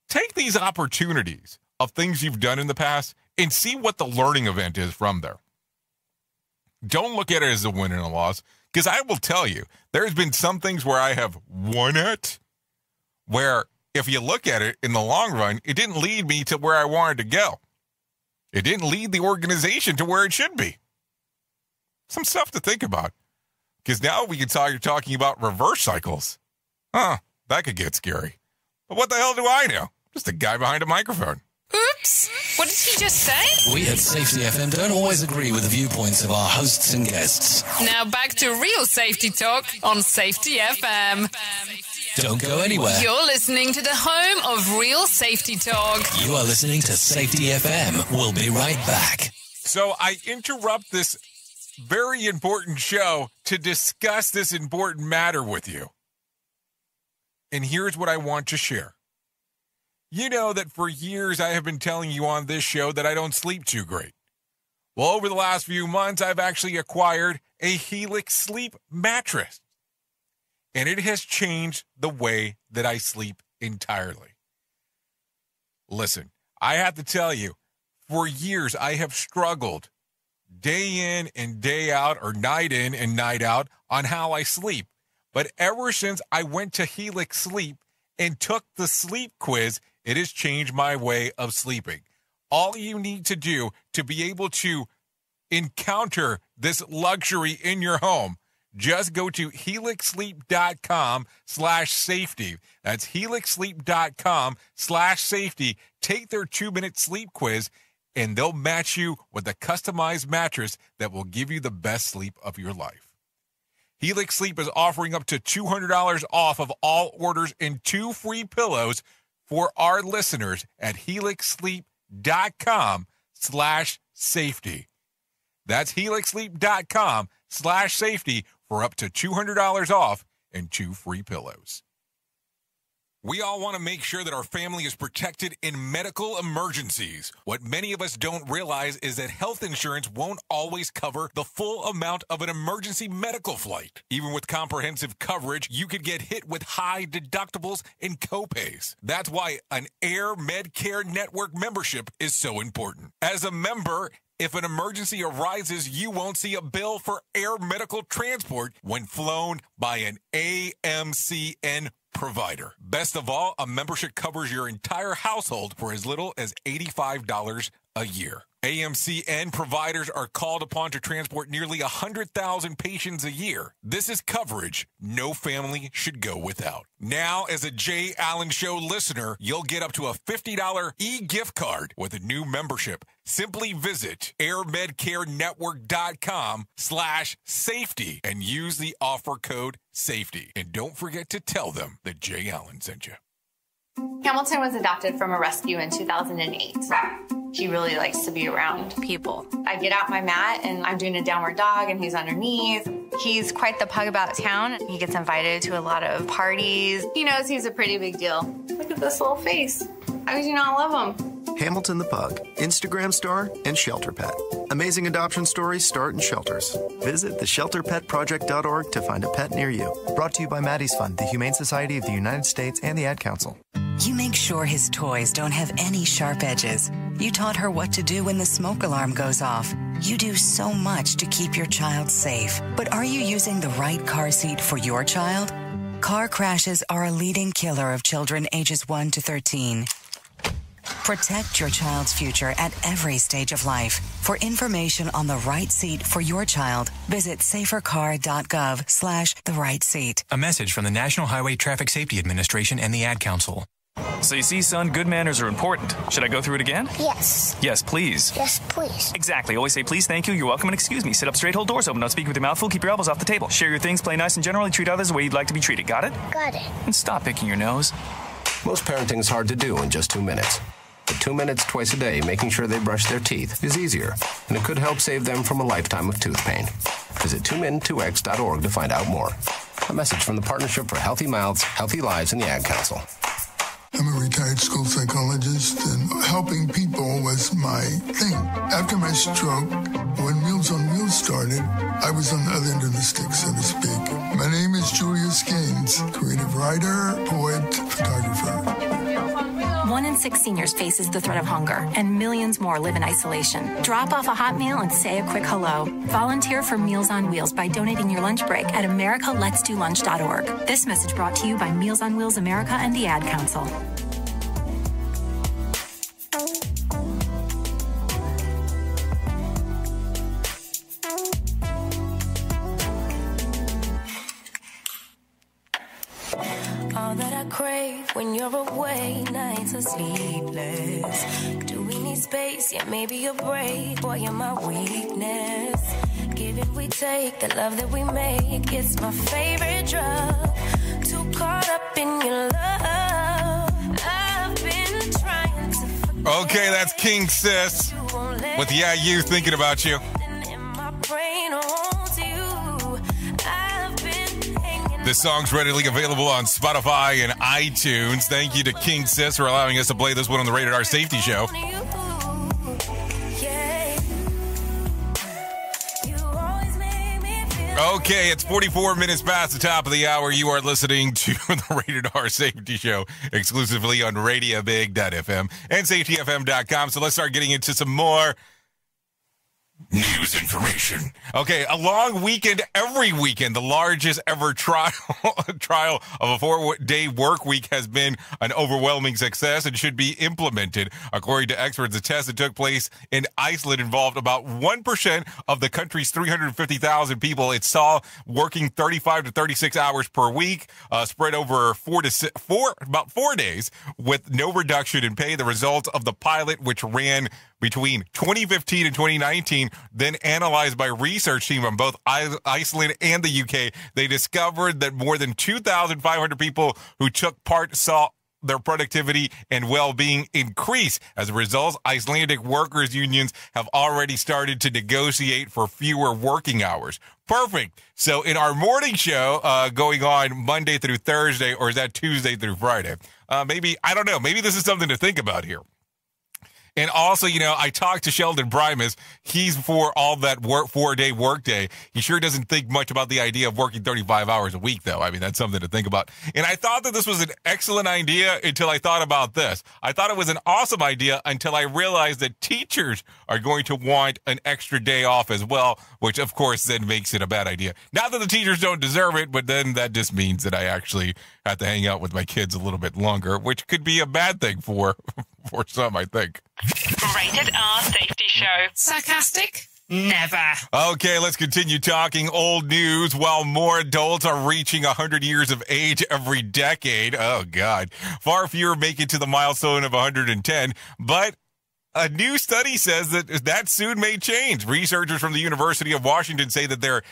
Take these opportunities of things you've done in the past and see what the learning event is from there. Don't look at it as a win and a loss. Because I will tell you, there's been some things where I have won it, where if you look at it in the long run, it didn't lead me to where I wanted to go. It didn't lead the organization to where it should be. Some stuff to think about. Because now we can talk, you're talking about reverse cycles. Huh, that could get scary. But what the hell do I know? Just a guy behind a microphone. Oops! What did he just say? We at Safety FM don't always agree with the viewpoints of our hosts and guests. Now back to real safety talk on Safety FM. Don't go anywhere. You're listening to the home of real safety talk. You are listening to Safety FM. We'll be right back. So I interrupt this very important show to discuss this important matter with you. And here's what I want to share. You know that for years I have been telling you on this show that I don't sleep too great. Well, over the last few months, I've actually acquired a Helix sleep mattress. And it has changed the way that I sleep entirely. Listen, I have to tell you, for years I have struggled day in and day out, or night in and night out, on how I sleep. But ever since I went to Helix Sleep and took the sleep quiz, it has changed my way of sleeping. All you need to do to be able to encounter this luxury in your home, just go to helixsleep.com slash safety. That's helixsleep.com slash safety. Take their two minute sleep quiz and they'll match you with a customized mattress that will give you the best sleep of your life. Helix Sleep is offering up to $200 off of all orders and two free pillows for our listeners at helixsleep.com slash safety. That's helixsleep.com slash safety for up to $200 off and two free pillows. We all want to make sure that our family is protected in medical emergencies. What many of us don't realize is that health insurance won't always cover the full amount of an emergency medical flight. Even with comprehensive coverage, you could get hit with high deductibles and copays. That's why an Air Medcare Network membership is so important. As a member, if an emergency arises, you won't see a bill for air medical transport when flown by an AMCN provider. Best of all, a membership covers your entire household for as little as $85 a year. AMCN providers are called upon to transport nearly 100,000 patients a year. This is coverage no family should go without. Now, as a Jay Allen Show listener, you'll get up to a $50 e-gift card with a new membership. Simply visit airmedcarenetwork.com slash safety and use the offer code safety. And don't forget to tell them that Jay Allen sent you. Hamilton was adopted from a rescue in 2008. He really likes to be around people. I get out my mat and I'm doing a downward dog and he's underneath. He's quite the pug about town. He gets invited to a lot of parties. He knows he's a pretty big deal. Look at this little face. How could you not love him? Hamilton the Pug, Instagram star, and Shelter Pet. Amazing adoption stories start in shelters. Visit theshelterpetproject.org to find a pet near you. Brought to you by Maddie's Fund, the Humane Society of the United States, and the Ad Council. You make sure his toys don't have any sharp edges. You taught her what to do when the smoke alarm goes off. You do so much to keep your child safe. But are you using the right car seat for your child? Car crashes are a leading killer of children ages 1 to 13. Protect your child's future at every stage of life. For information on the right seat for your child, visit safercar.gov slash the right seat. A message from the National Highway Traffic Safety Administration and the Ad Council. So you see, son, good manners are important. Should I go through it again? Yes. Yes, please. Yes, please. Exactly. Always say please, thank you, you're welcome, and excuse me. Sit up straight, hold doors open, don't speak with your mouth full, keep your elbows off the table. Share your things, play nice, and generally treat others the way you'd like to be treated. Got it? Got it. And stop picking your nose. Most parenting is hard to do in just two minutes. But two minutes twice a day making sure they brush their teeth is easier, and it could help save them from a lifetime of tooth pain. Visit 2min2x.org to find out more. A message from the Partnership for Healthy Mouths, Healthy Lives, and the Ad Council. I'm a retired school psychologist, and helping people was my thing. After my stroke, when Meals on Wheels started, I was on the other end of the stick, so to speak. My name is Julius Gaines, creative writer, poet, photographer. One in six seniors faces the threat of hunger, and millions more live in isolation. Drop off a hot meal and say a quick hello. Volunteer for Meals on Wheels by donating your lunch break at americaletsdolunch.org. This message brought to you by Meals on Wheels America and the Ad Council. All that I crave when you're away, nights are sleepless. Do we need space? Yeah, maybe a break. Boy, you're my weakness. Give it, we take the love that we make. It's my favorite drug. Too caught up in your love. I've been trying to Okay, that's King Sis with Yeah You thinking about you. This song's readily available on Spotify and iTunes. Thank you to King Sis for allowing us to play this one on the Rated R Safety Show. Okay, it's 44 minutes past the top of the hour. You are listening to the Rated R Safety Show exclusively on RadioBig.fm and SafetyFM.com. So let's start getting into some more news information. Okay, a long weekend every weekend. The largest ever trial trial of a four-day work week has been an overwhelming success and should be implemented. According to experts, the test that took place in Iceland involved about 1% of the country's 350,000 people. It saw working 35 to 36 hours per week, uh, spread over four to six, four, about four days with no reduction in pay. The results of the pilot, which ran between 2015 and 2019, then analyzed by research team from both Iceland and the UK. They discovered that more than 2,500 people who took part saw their productivity and well-being increase. As a result, Icelandic workers unions have already started to negotiate for fewer working hours. Perfect. So in our morning show, uh, going on Monday through Thursday, or is that Tuesday through Friday? Uh, maybe, I don't know. Maybe this is something to think about here. And also, you know, I talked to Sheldon Primus. He's for all that work, four day workday. He sure doesn't think much about the idea of working 35 hours a week, though. I mean, that's something to think about. And I thought that this was an excellent idea until I thought about this. I thought it was an awesome idea until I realized that teachers are going to want an extra day off as well, which of course then makes it a bad idea. Not that the teachers don't deserve it, but then that just means that I actually have to hang out with my kids a little bit longer, which could be a bad thing for, for some, I think. Rated R Safety Show. Sarcastic? Never. Okay, let's continue talking old news. While more adults are reaching 100 years of age every decade, oh God, far fewer make it to the milestone of 110, but a new study says that that soon may change. Researchers from the University of Washington say that their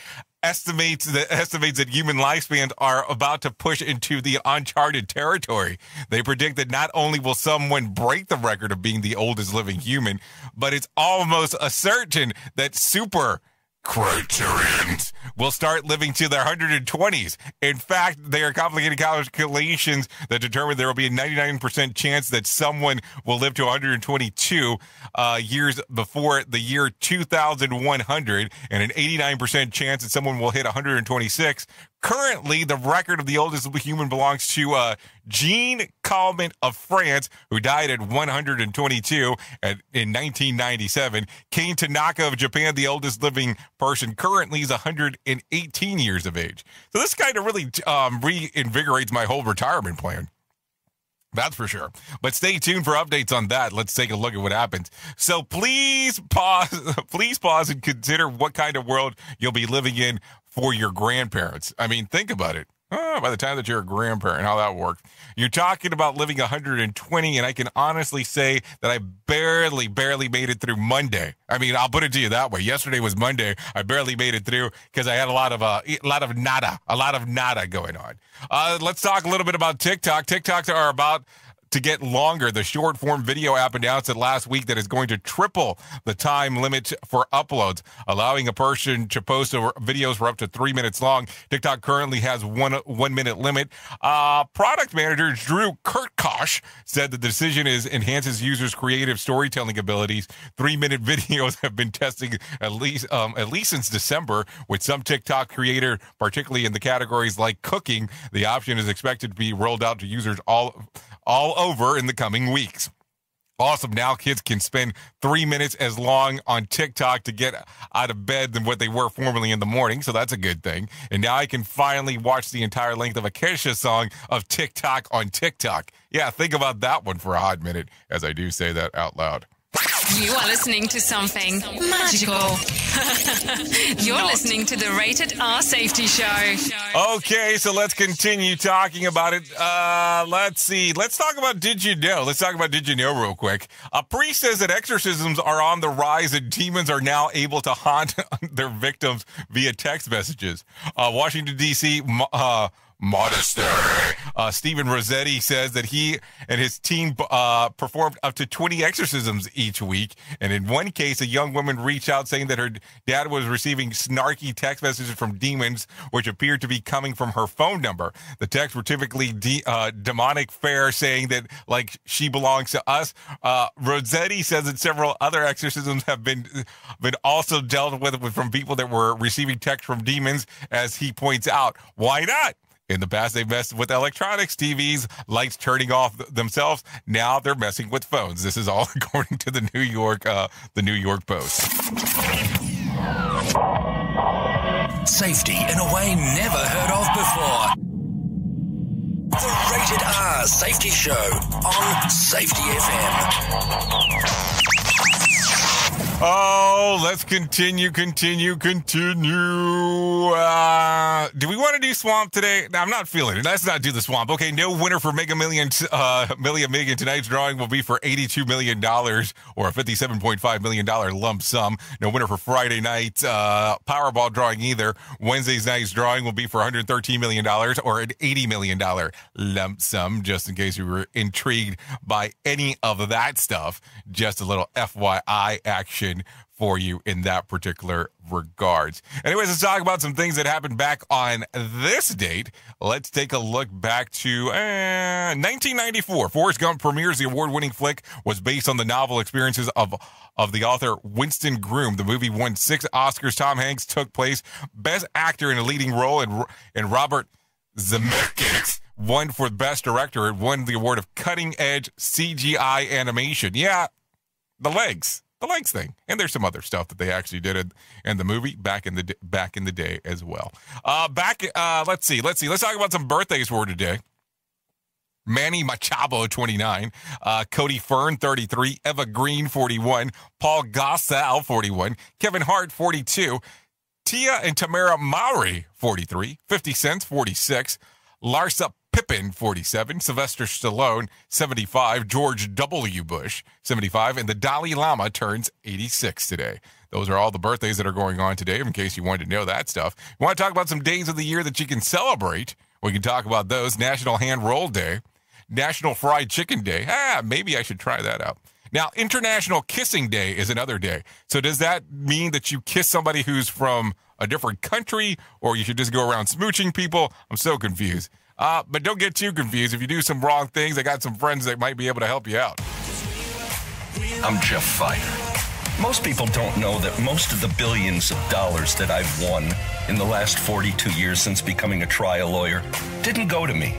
estimates that estimates that human lifespans are about to push into the uncharted territory. They predict that not only will someone break the record of being the oldest living human, but it's almost a certain that super criterions will start living to their 120s. In fact, they are complicated calculations that determine there will be a 99% chance that someone will live to 122 uh, years before the year 2100 and an 89% chance that someone will hit 126 Currently, the record of the oldest human belongs to uh, Jean Calment of France, who died at 122 at, in 1997. Kane Tanaka of Japan, the oldest living person, currently is 118 years of age. So this kind of really um, reinvigorates my whole retirement plan. That's for sure. But stay tuned for updates on that. Let's take a look at what happens. So please pause, please pause and consider what kind of world you'll be living in for your grandparents. I mean, think about it. Oh, by the time that you're a grandparent, how that works. You're talking about living 120, and I can honestly say that I barely, barely made it through Monday. I mean, I'll put it to you that way. Yesterday was Monday. I barely made it through because I had a lot of uh, a lot of nada, a lot of nada going on. Uh, let's talk a little bit about TikTok. TikToks are about to get longer. The short form video app announced it last week that is going to triple the time limit for uploads, allowing a person to post videos for up to three minutes long. TikTok currently has one one minute limit. Uh, product manager Drew Kirchhoff said the decision is enhances users' creative storytelling abilities. Three minute videos have been testing at least um, at least since December with some TikTok creator, particularly in the categories like cooking. The option is expected to be rolled out to users all all over in the coming weeks. Awesome. Now kids can spend three minutes as long on TikTok to get out of bed than what they were formerly in the morning. So that's a good thing. And now I can finally watch the entire length of a Kesha song of TikTok on TikTok. Yeah, think about that one for a hot minute as I do say that out loud. You are listening to something magical. You're listening to the Rated R Safety Show. Okay, so let's continue talking about it. Uh, let's see. Let's talk about Did You Know? Let's talk about Did You Know real quick. A priest says that exorcisms are on the rise and demons are now able to haunt their victims via text messages. Uh, Washington, D.C. Uh, modesty. Uh, Stephen Rossetti says that he and his team uh, performed up to 20 exorcisms each week. And in one case, a young woman reached out saying that her dad was receiving snarky text messages from demons, which appeared to be coming from her phone number. The texts were typically de- uh, demonic fare saying that, like, she belongs to us. Uh, Rossetti says that several other exorcisms have been, been also dealt with from people that were receiving text from demons, as he points out. Why not? In the past, they've messed with electronics, TVs, lights turning off themselves. Now they're messing with phones. This is all according to the New York, uh, the New York Post. Safety in a way never heard of before. The Rated R Safety Show on Safety FM. Oh, let's continue, continue, continue. Uh, do we want to do swamp today? No, I'm not feeling it. Let's not do the swamp. Okay, no winner for Mega Million. Uh, Million Million tonight's drawing will be for 82 million dollars or a 57.5 million dollar lump sum. No winner for Friday night uh, Powerball drawing either. Wednesday's night's drawing will be for 113 million dollars or an 80 million dollar lump sum. Just in case you were intrigued by any of that stuff, just a little FYI action for you in that particular regards. Anyways, let's talk about some things that happened back on this date. Let's take a look back to uh, 1994. Forrest Gump premieres. The award-winning flick was based on the novel experiences of of the author Winston Groom. The movie won six Oscars. Tom Hanks took place Best Actor in a Leading Role, and and Robert Zemeckis won for Best Director. It won the award of Cutting Edge CGI Animation. Yeah, the legs the legs thing. And there's some other stuff that they actually did in, in the movie back in the back in the day as well. Uh, back, uh, let's see, let's see, let's talk about some birthdays for today. Manny Machado, 29. Uh, Cody Fern, 33. Eva Green, 41. Paul Gasol, 41. Kevin Hart, 42. Tia and Tamera Mowry, 43. 50 Cent, 46. Larsa Pippen, 47, Sylvester Stallone, 75, George W. Bush, 75, and the Dalai Lama turns 86 today. Those are all the birthdays that are going on today, in case you wanted to know that stuff. You want to talk about some days of the year that you can celebrate? We can talk about those. National Hand Roll Day, National Fried Chicken Day. Ah, maybe I should try that out. Now, International Kissing Day is another day. So does that mean that you kiss somebody who's from a different country, or you should just go around smooching people? I'm so confused. Uh, but don't get too confused. If you do some wrong things, I got some friends that might be able to help you out. I'm Jeff Fieger. Most people don't know that most of the billions of dollars that I've won in the last 42 years since becoming a trial lawyer didn't go to me.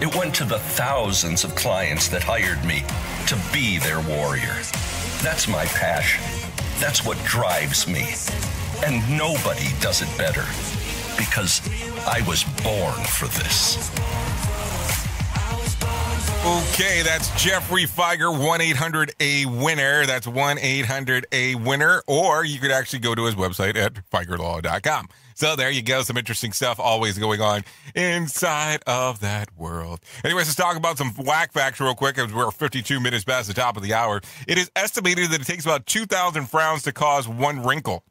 It went to the thousands of clients that hired me to be their warrior. That's my passion. That's what drives me. And nobody does it better because I was born for this. Okay, that's Geoffrey Fieger, 1 800 A Winner. That's 1 800 A Winner. Or you could actually go to his website at fiegerlaw.com. So there you go. Some interesting stuff always going on inside of that world. Anyways, let's talk about some whack facts real quick as we're 52 minutes past the top of the hour. It is estimated that it takes about 2,000 frowns to cause one wrinkle.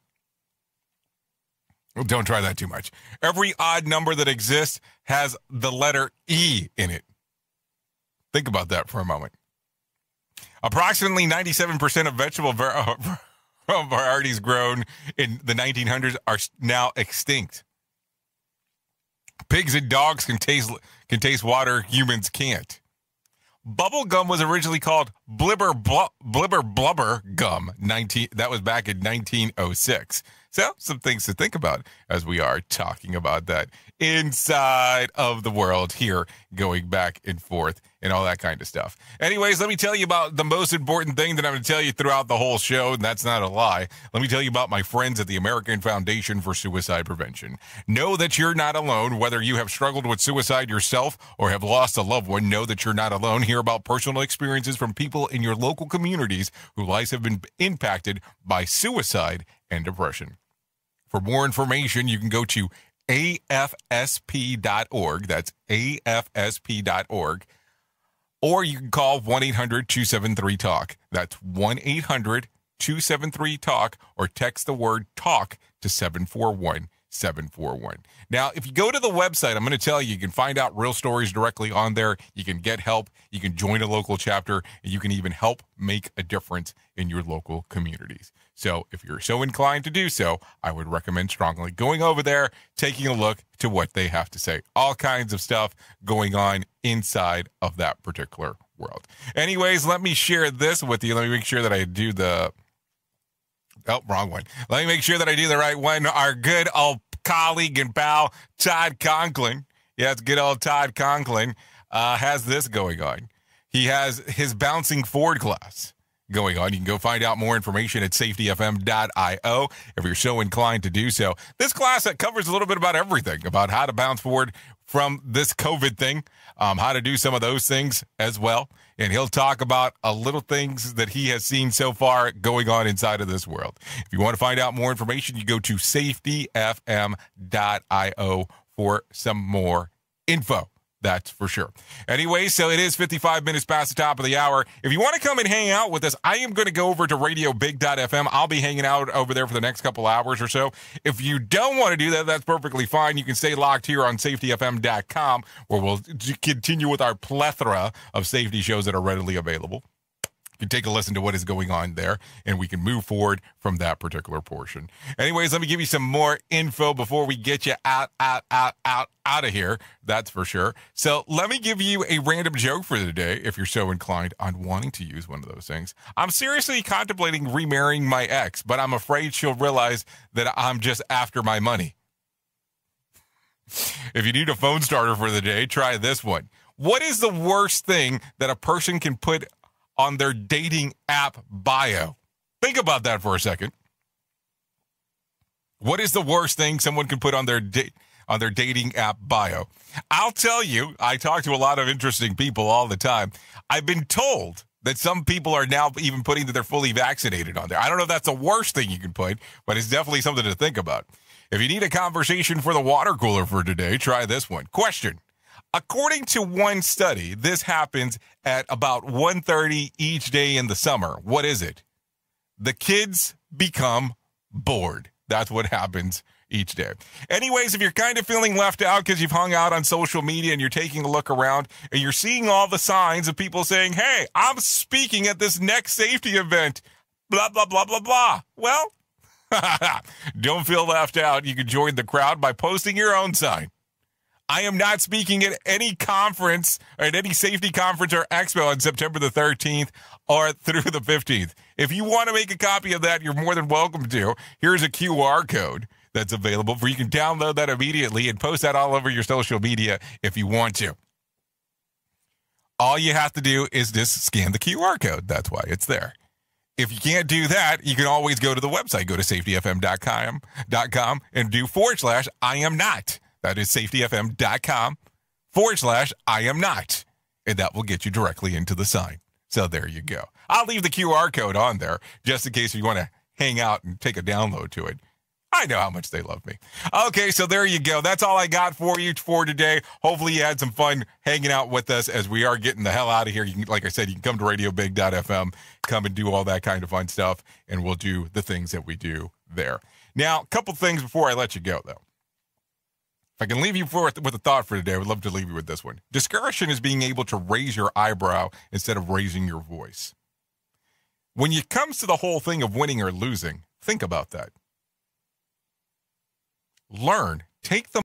Don't try that too much. Every odd number that exists has the letter E in it. Think about that for a moment. Approximately 97% of vegetable varieties grown in the 1900s are now extinct. Pigs and dogs can taste can taste water humans can't. Bubble gum was originally called blibber blibber blubber gum. 19 that was back in 1906. So, some things to think about as we are talking about that inside of the world here, going back and forth and all that kind of stuff. Anyways, let me tell you about the most important thing that I'm going to tell you throughout the whole show, and that's not a lie. Let me tell you about my friends at the American Foundation for Suicide Prevention. Know that you're not alone, whether you have struggled with suicide yourself or have lost a loved one. Know that you're not alone. Hear about personal experiences from people in your local communities whose lives have been impacted by suicide and depression. For more information, you can go to afsp.org. That's afsp.org. Or you can call 1 800 273 TALK. That's 1 800 273 TALK or text the word TALK to 741 741. Now, if you go to the website, I'm going to tell you, you can find out real stories directly on there. You can get help. You can join a local chapter, and you can even help make a difference in your local communities. So, if you're so inclined to do so, I would recommend strongly going over there, taking a look to what they have to say. All kinds of stuff going on inside of that particular world. Anyways, let me share this with you. Let me make sure that I do the Oh, wrong one. Let me make sure that I do the right one. Our good old colleague and pal, Todd Conklin. Yeah, it's good old Todd Conklin uh, has this going on. He has his bouncing Forward class. Going on. You can go find out more information at safetyfm.io if you're so inclined to do so. This class that covers a little bit about everything about how to bounce forward from this COVID thing, um, how to do some of those things as well. And he'll talk about a little things that he has seen so far going on inside of this world. If you want to find out more information, you go to safetyfm.io for some more info. That's for sure. Anyway, so it is 55 minutes past the top of the hour. If you want to come and hang out with us, I am going to go over to radiobig.fm. I'll be hanging out over there for the next couple hours or so. If you don't want to do that, that's perfectly fine. You can stay locked here on safetyfm.com where we'll continue with our plethora of safety shows that are readily available can take a listen to what is going on there and we can move forward from that particular portion. Anyways, let me give you some more info before we get you out, out, out, out, out of here. That's for sure. So let me give you a random joke for the day if you're so inclined on wanting to use one of those things. I'm seriously contemplating remarrying my ex, but I'm afraid she'll realize that I'm just after my money. If you need a phone starter for the day, try this one. What is the worst thing that a person can put on their dating app bio. Think about that for a second. What is the worst thing someone can put on their date on their dating app bio? I'll tell you, I talk to a lot of interesting people all the time. I've been told that some people are now even putting that they're fully vaccinated on there. I don't know if that's the worst thing you can put, but it's definitely something to think about. If you need a conversation for the water cooler for today, try this one. Question. According to one study, this happens at about 1:30 each day in the summer. What is it? The kids become bored. That's what happens each day. Anyways, if you're kind of feeling left out because you've hung out on social media and you're taking a look around and you're seeing all the signs of people saying, Hey, I'm speaking at this next safety event, blah, blah, blah, blah, blah. Well, don't feel left out. You can join the crowd by posting your own sign. I am not speaking at any conference or at any safety conference or expo on September the 13th or through the 15th. If you want to make a copy of that, you're more than welcome to. Here's a QR code that's available for you can download that immediately and post that all over your social media if you want to. All you have to do is just scan the QR code. That's why it's there. If you can't do that, you can always go to the website, go to safetyfm.com and do forward slash I am not. That is safetyfm.com forward slash I am not. And that will get you directly into the sign. So there you go. I'll leave the QR code on there just in case you want to hang out and take a download to it. I know how much they love me. Okay, so there you go. That's all I got for you for today. Hopefully, you had some fun hanging out with us as we are getting the hell out of here. You can, like I said, you can come to radiobig.fm, come and do all that kind of fun stuff, and we'll do the things that we do there. Now, a couple things before I let you go, though. If I can leave you for, with a thought for today, I would love to leave you with this one. Discouragement is being able to raise your eyebrow instead of raising your voice. When it comes to the whole thing of winning or losing, think about that. Learn, take the